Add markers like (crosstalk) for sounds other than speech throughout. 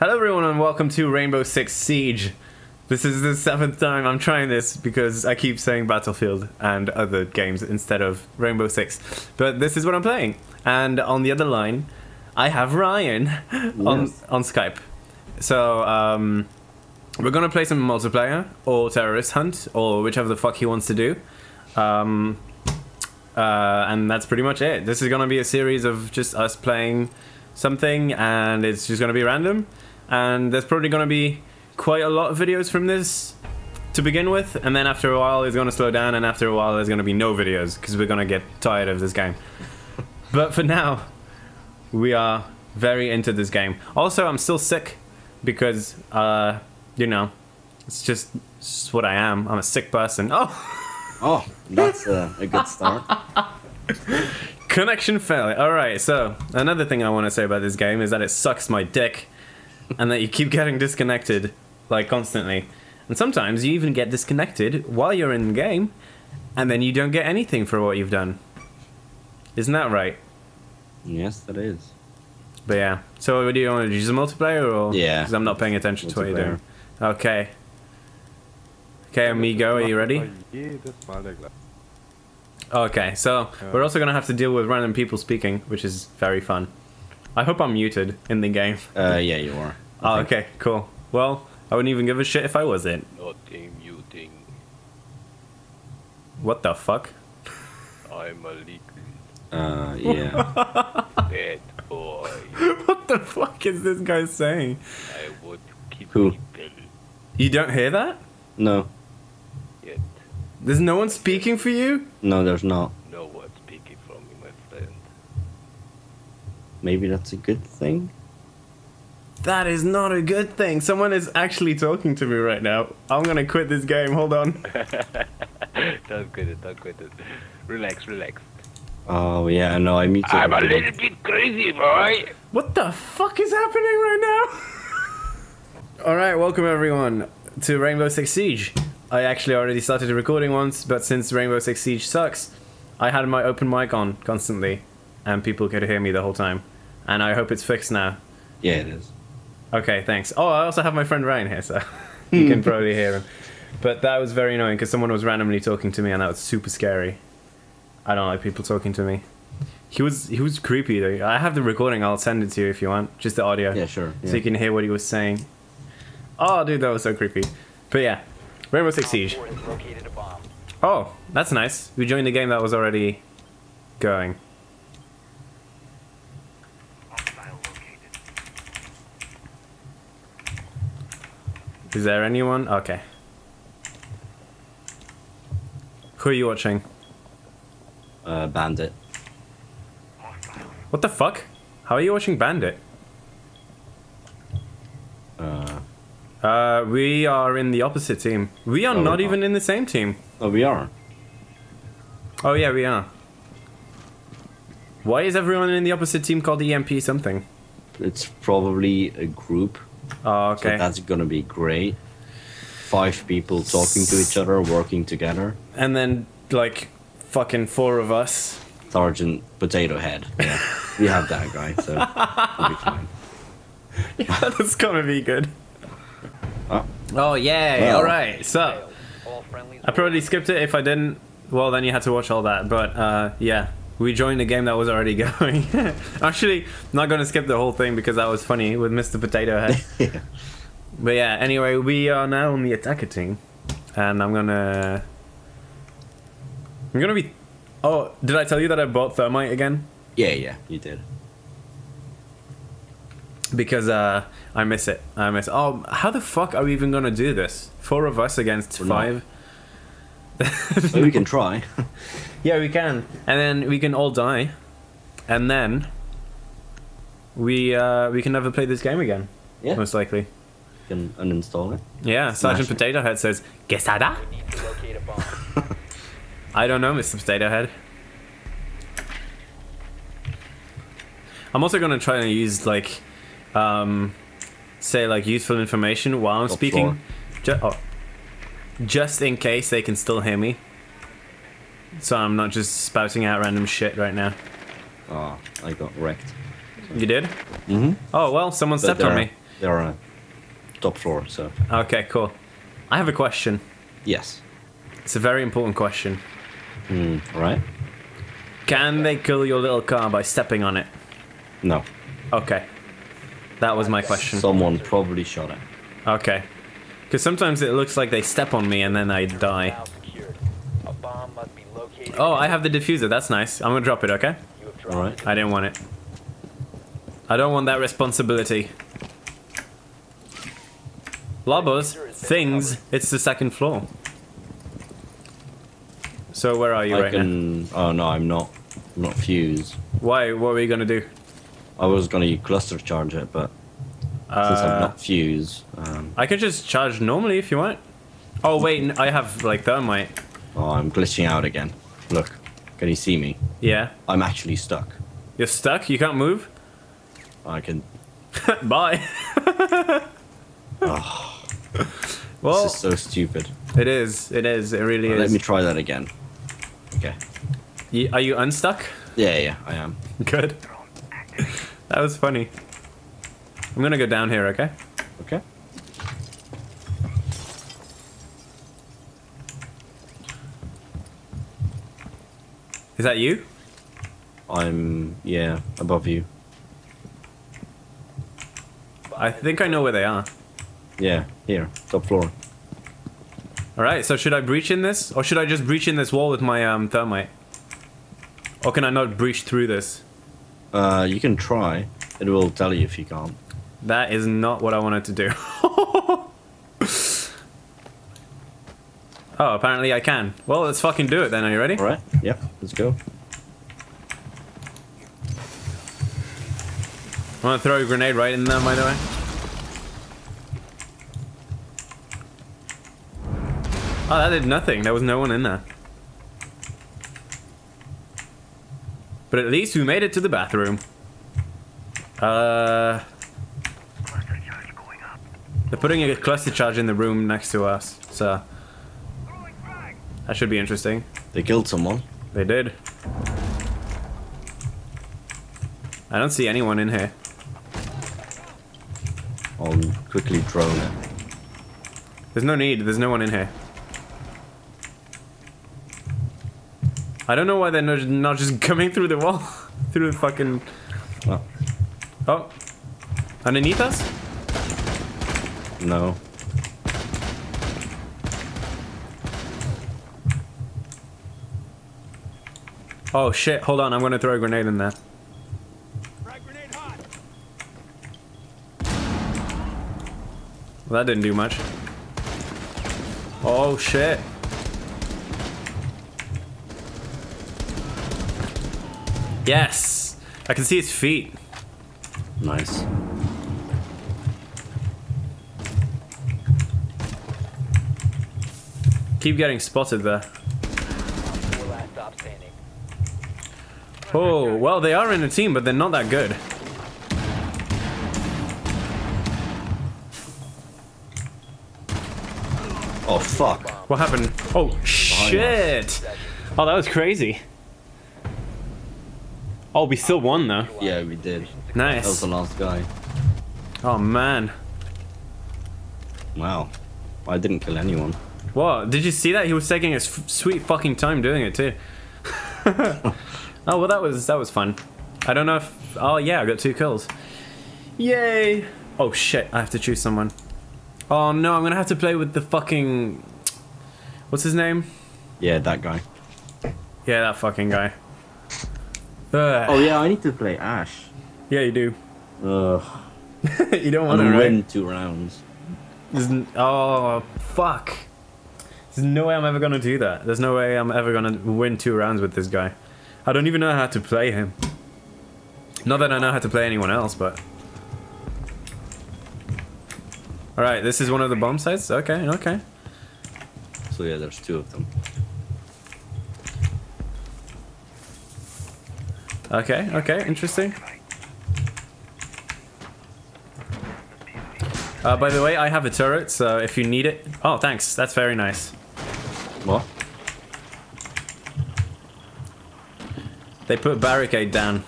Hello, everyone, and welcome to Rainbow Six Siege. This is the seventh time I'm trying this because I keep saying Battlefield and other games instead of Rainbow Six. But this is what I'm playing. And on the other line, I have Ryan on, on Skype. So, um, we're gonna play some multiplayer or terrorist hunt or whichever the fuck he wants to do. Um, uh, and that's pretty much it. This is gonna be a series of just us playing something, and it's just gonna be random. And there's probably gonna be quite a lot of videos from this to begin with, and then after a while it's gonna slow down, and after a while there's gonna be no videos because we're gonna get tired of this game. But for now, we are very into this game. Also, I'm still sick because, uh, you know, it's just, it's just what I am. I'm a sick person. Oh. (laughs) Oh, that's a, a good start. (laughs) Connection failure. All right. So another thing I want to say about this game is that it sucks my dick, and that you keep getting disconnected like constantly, and sometimes you even get disconnected while you're in the game, and then you don't get anything for what you've done. Isn't that right? yes, that is. But yeah. So what do you want to do? Use a multiplayer or? Yeah. Because I'm not paying attention to what you're doing. Okay. Okay, amigo, are you ready? Jedes Mal der gleiche. Okay, so we're also gonna have to deal with random people speaking, which is very fun. I hope I'm muted in the game. Uh, yeah, you are. Oh, okay, cool. Well, I wouldn't even give a shit if I wasn't. Nothing muting. What the fuck? I'm a little Uh, yeah. (laughs) bad boy. what the fuck is this guy saying? I would keep Who? people You don't hear that? no, yet. There's no one speaking for you? no, there's not. No one speaking from me, my friend. Maybe that's a good thing. That is not a good thing. Someone is actually talking to me right now. I'm gonna quit this game. Hold on. (laughs) don't quit it, don't quit it. Relax, relax. Oh yeah, no, I muted. I'm a everyone. little bit crazy, boy. What the fuck is happening right now? (laughs) Alright, welcome everyone to Rainbow Six Siege. I actually already started recording once, but since Rainbow Six Siege sucks, I had my open mic on constantly, and people could hear me the whole time. And I hope it's fixed now. Yeah, it is. Okay, thanks. Oh, I also have my friend Ryan here, so (laughs) you can (laughs) probably hear him. But that was very annoying because someone was randomly talking to me, and that was super scary. I don't like people talking to me. He was he was creepy though. I have the recording. I'll send it to you if you want, just the audio, Yeah, sure. so Yeah. you can hear what he was saying. Oh, dude, that was so creepy. But yeah, Rainbow Six Siege. Oh, that's nice. We joined a game that was already going. Is there anyone? Okay. Who are you watching? Uh, Bandit. What the fuck? How are you watching Bandit? Uh, Uh, we are in the opposite team. We are No, not not. even in the same team. oh, we are. Oh yeah, we are. Why is everyone in the opposite team called EMP something? It's probably a group. Oh, So okay. that's gonna be great. Five people talking to each other, working together. and then like fucking four of us. Sergeant Potato Head. Yeah, we have that guy, so we'll be fine. (laughs) Yeah, that's gonna be good. Oh, Oh yay! Well. All right, so I probably skipped it. If I didn't, well then you had to watch all that. But uh, yeah, we joined a game that was already (laughs) going. Actually, not gonna skip the whole thing because that was funny with Mr. Potato Head. (laughs) yeah. But yeah, anyway, we are now on the attacker team, and I'm gonna. I'm gonna be. Oh, did I tell you that I bought thermite again? Yeah, yeah, you did. Because uh, I miss it. I miss. Oh, how the fuck are we even gonna do this? Four of us against We're five. We can try. (laughs) Yeah, we can, and then we can all die, and then we uh, we can never play this game again. Yeah. most likely. can uninstall it. Yeah, Sergeant Smash it. Potato Head says, "Quesada." (laughs) I don't know, Mr. Potato Head. I'm also gonna try and use like, um, say like useful information while I'm Top speaking, ju- oh, just in case they can still hear me. So I'm not just spouting out random shit right now. Oh, I got wrecked. You did? Mm-hmm. Oh well, someone But stepped on me. They're on top floor, so Okay, cool. I have a question. yes. It's a very important question. Hmm. All right. Can they kill your little car by stepping on it? No. Okay. That was my question. Someone probably shot it. Okay. Because sometimes it looks like they step on me and then I die. Now secured. A bomb must be located. Oh, I have the diffuser. That's nice. I'm gonna drop it, okay? You have dropped All right. I didn't want it. I don't want that responsibility. Lobos, things, it's the second floor. So where are you I right now? Oh no, I'm not. I'm not Fuze. Why? What were you gonna do? I was gonna cluster charge it, but since I'm Uh, not Fuze, um, I could just charge normally if you want. Oh wait, I have like thermite. oh, I'm glitching out again. Look, can you see me? Yeah. I'm actually stuck. You're stuck? You can't move? I can. (laughs) Bye. Ah. (laughs) well, this is so stupid. it is. It is. It really Let is. Let me try that again. Okay. Y- Are you unstuck? Yeah, yeah, I am. Good. that was funny. I'm gonna go down here, okay? Okay. Is that you? I'm yeah above you. I think I know where they are. Yeah, here, top floor. Alright, so should I breach in this? Or should I just breach in this wall with my um, thermite? Or can I not breach through this? Uh, you can try. It will tell you if you can't. That is not what I wanted to do. (laughs) oh, apparently I can. Well, let's fucking do it then. Are you ready? All right. Yep. Let's go. I want to throw a grenade right in there, by the way. Oh, that did nothing. There was no one in there. But at least we made it to the bathroom. Uh, they're putting a cluster charge in the room next to us, so that should be interesting. They killed someone. They did. I don't see anyone in here. I'll quickly drone it. There's no need. There's no one in here. I don't know why they're not, just (laughs) coming through the wall. (laughs) through the fucking... Oh, Oh. Underneath us? no. Oh shit, hold on. I'm gonna throw a grenade in there. Well, that didn't do much. Oh shit. Yes! I can see his feet. Nice. Keep getting spotted there. Four last stop standing. Oh, well, they are in a team, but they're not that good. Oh fuck. What happened? Oh, shit! Oh, that was crazy. Oh, we still won, though. Yeah, we did. Nice. That was the last guy. Oh, man. Wow. I didn't kill anyone. What? Did you see that? He was taking his f- sweet fucking time doing it, too. (laughs) oh, well, that was, that was fun. I don't know if... Oh, yeah, I got two kills. Yay! Oh, shit. I have to choose someone. Oh, no, I'm gonna have to play with the fucking... What's his name? Yeah, that guy. Yeah, that fucking guy. Ugh. Oh yeah, I need to play Ash. Yeah, you do. Ugh. (laughs) you don't want to, want to right? win two rounds. There's n- oh, fuck. There's no way I'm ever gonna do that. There's no way I'm ever gonna win two rounds with this guy. I don't even know how to play him. Not that I know how to play anyone else, but. Alright, this is one of the bomb sites? Okay, okay. So yeah, there's two of them. Okay, okay, interesting. Uh, by the way, I have a turret, so if you need it. Oh, thanks. That's very nice. They put a barricade down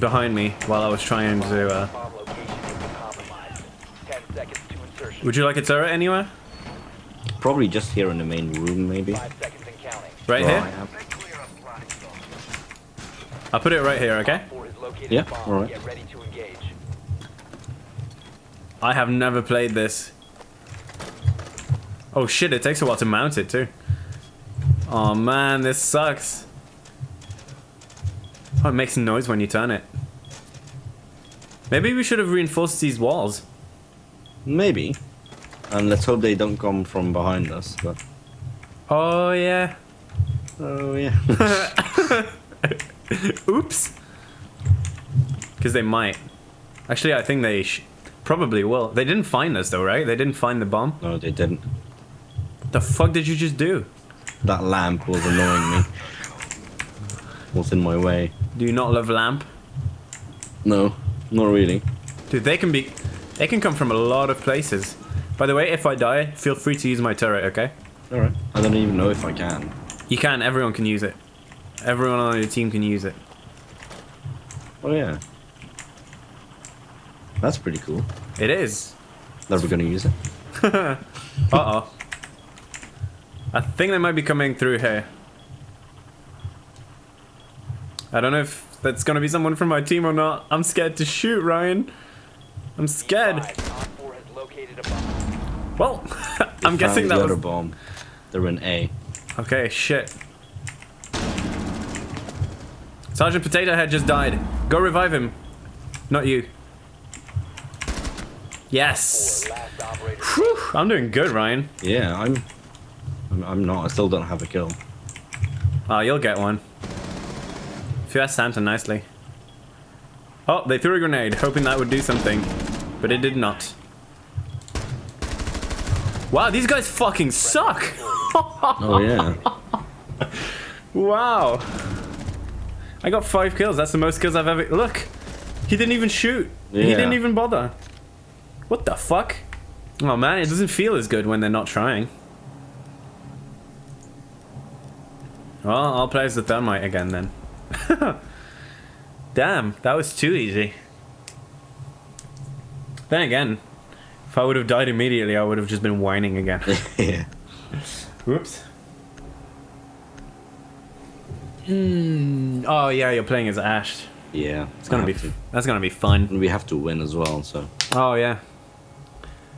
behind me while I was trying to. Uh... Bomb location has been compromised. seconds to insertion. Would you like a turret anywhere? Probably just here in the main room, maybe. Five seconds and counting. Right Where here? I'll put it right here, okay? Four has located Yeah, alright. Get ready to engage. I have never played this. Oh shit, it takes a while to mount it too. Oh man, this sucks. Oh, it makes a noise when you turn it. Maybe we should have reinforced these walls. Maybe. And let's hope they don't come from behind us. But Oh yeah. oh yeah. (laughs) Oops. Because they might. Actually, I think they sh- probably will. They didn't find us though, right? They didn't find the bomb. no, they didn't. The fuck did you just do? That lamp was annoying me. (laughs) Was in my way. Do you not love lamp? No, not really. Dude, they can be. They can come from a lot of places. By the way, if I die, feel free to use my turret, okay? All right. I don't even know if I can. You can, everyone can use it. Everyone on your team can use it. Oh yeah. That's pretty cool. It is. Never gonna use it. (laughs) Uh oh. I think they might be coming through here. I don't know if that's gonna be someone from my team or not. I'm scared to shoot, Ryan. I'm scared. Five, Op four has located a bomb. Well, (laughs) I'm guessing the that other was. bomb. They're in A. Okay, shit. Sergeant Potato Head just died. Go revive him. Not you. Yes. Four, last operator. Whew, I'm doing good, Ryan. Yeah, I'm, I'm. I'm not. I still don't have a kill. Oh, you'll get one. If you ask Santa nicely. Oh, they threw a grenade, hoping that would do something. But it did not. Wow, these guys fucking suck! (laughs) Oh yeah. Wow. I got five kills. That's the most kills I've ever. Look, he didn't even shoot. Yeah. He didn't even bother. What the fuck? Oh man, it doesn't feel as good when they're not trying. Well, I'll play as the thermite again then. (laughs) Damn, that was too easy. Then again, if I would have died immediately, I would have just been whining again. (laughs) yeah. Whoops. Hmm. Oh yeah, you're playing as Ash. Yeah. It's gonna be that's gonna be fun. We have to win as well. So. Oh yeah,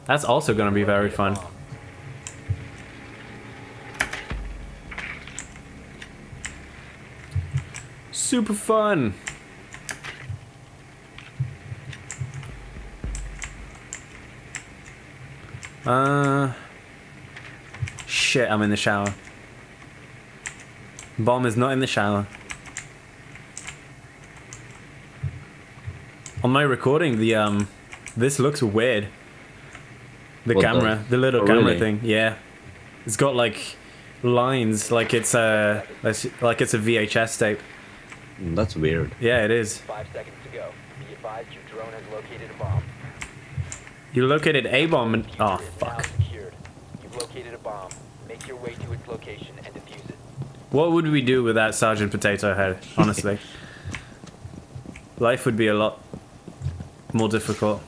that's also gonna be very fun. Super fun. Uh, shit, I'm in the shower. Bomb is not in the shower. On my recording, the um, this looks weird. The What, the- camera, the, little oh, camera really? thing, yeah. It's got like lines, like it's a like it's a VHS tape. Mm, That's weird. Yeah, it is. Five seconds to go. Be advised your drone has located a bomb. You located a bomb and oh fuck. You've located a bomb. Make your way to its location and defuse it. What would we do without Sergeant Potato Head? Honestly, (laughs) life would be a lot more difficult.